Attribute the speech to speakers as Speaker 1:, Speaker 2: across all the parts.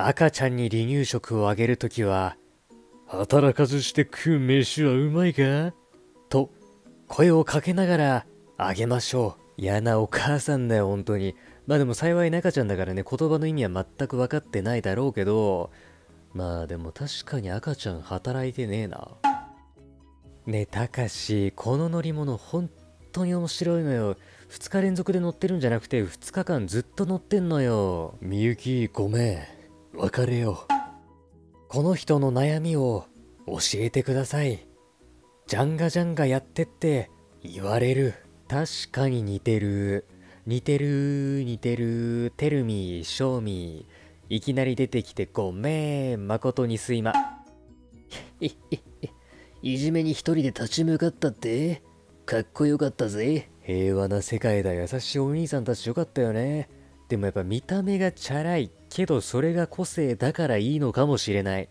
Speaker 1: 赤ちゃんに離乳食をあげるときは、
Speaker 2: 働かずして食う飯はうまいか？
Speaker 1: と、声をかけながらあげましょう。嫌なお母さんだよ、本当に。まあでも幸い中ちゃんだからね、言葉の意味は全く分かってないだろうけど、まあでも確かに赤ちゃん働いてねえな。ねえ、たかし、この乗り物本当に面白いのよ。2日連続で乗ってるんじゃなくて2日間ずっと乗ってんのよ。
Speaker 2: みゆき、ごめん。別れよう。
Speaker 1: この人の悩みを教えてください。ジャンガジャンガやってって言われる。確かに似てる。似てる、似てる。テルミー、ショーミー。いきなり出てきてごめん。誠にすいま。
Speaker 3: いじめに一人で立ち向かったって？かっこよかったぜ。
Speaker 1: 平和な世界だ。優しいお兄さんたちよかったよね。でもやっぱ見た目がチャラい。けどそれが個性だからいいのかもしれない。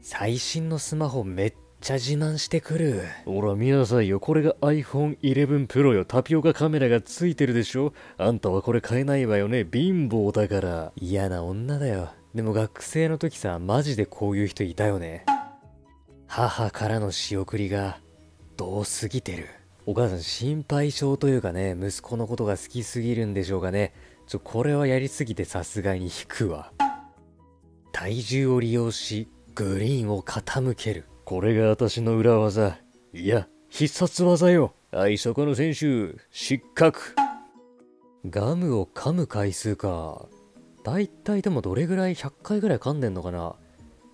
Speaker 1: 最新のスマホめっちゃ自慢してくる。
Speaker 2: ほら見なさいよ。これが iPhone 11 Pro よ。タピオカカメラがついてるでしょあんたはこれ買えないわよね。貧乏だから。
Speaker 1: 嫌な女だよ。でも学生の時さ、マジでこういう人いたよね。母からの仕送りが、遠すぎてる。お母さん心配性というかね、息子のことが好きすぎるんでしょうかね。ちょ、これはやりすぎてさすがに引くわ。体重を利用し、グリーンを傾ける。
Speaker 2: これが私の裏技。いや、必殺技よ。はい、そこの選手、失格。
Speaker 1: ガムを噛む回数か。だいたいでもどれぐらい100回ぐらい噛んでんのかな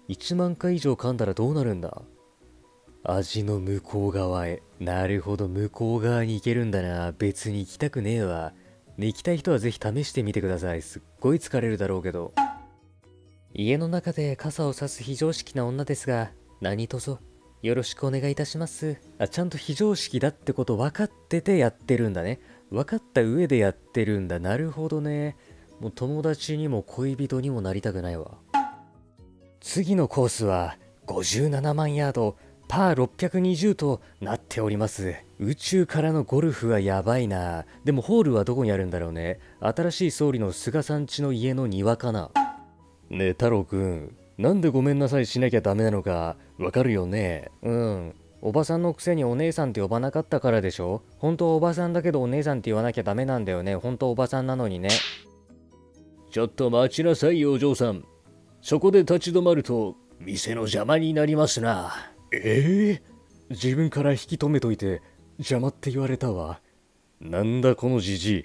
Speaker 1: ?1 万回以上噛んだらどうなるんだ味の向こう側へ。なるほど、向こう側に行けるんだな。別に行きたくねえわ。ね、行きたい人はぜひ試してみてください。すっごい疲れるだろうけど。家の中で傘を差す非常識な女ですが、何卒よろしくお願いいたします。あ、ちゃんと非常識だってこと分かっててやってるんだね。分かった上でやってるんだ。なるほどね。もう友達にも恋人にもなりたくないわ。次のコースは57万ヤード、パー620となっております。宇宙からのゴルフはやばいな。でもホールはどこにあるんだろうね。新しい総理の菅さん家の家の庭かな。
Speaker 2: ねえ、太郎くん。なんでごめんなさいしなきゃダメなのかわかるよね。
Speaker 1: うん。おばさんのくせにお姉さんって呼ばなかったからでしょ本当はおばさんだけどお姉さんって言わなきゃダメなんだよね。本当おばさんなのにね。
Speaker 2: ちょっと待ちなさいよ、お嬢さん。そこで立ち止まると、店の邪魔になりますな。
Speaker 1: ええー、自分から引き止めといて邪魔って言われたわ。
Speaker 2: なんだこのじじい。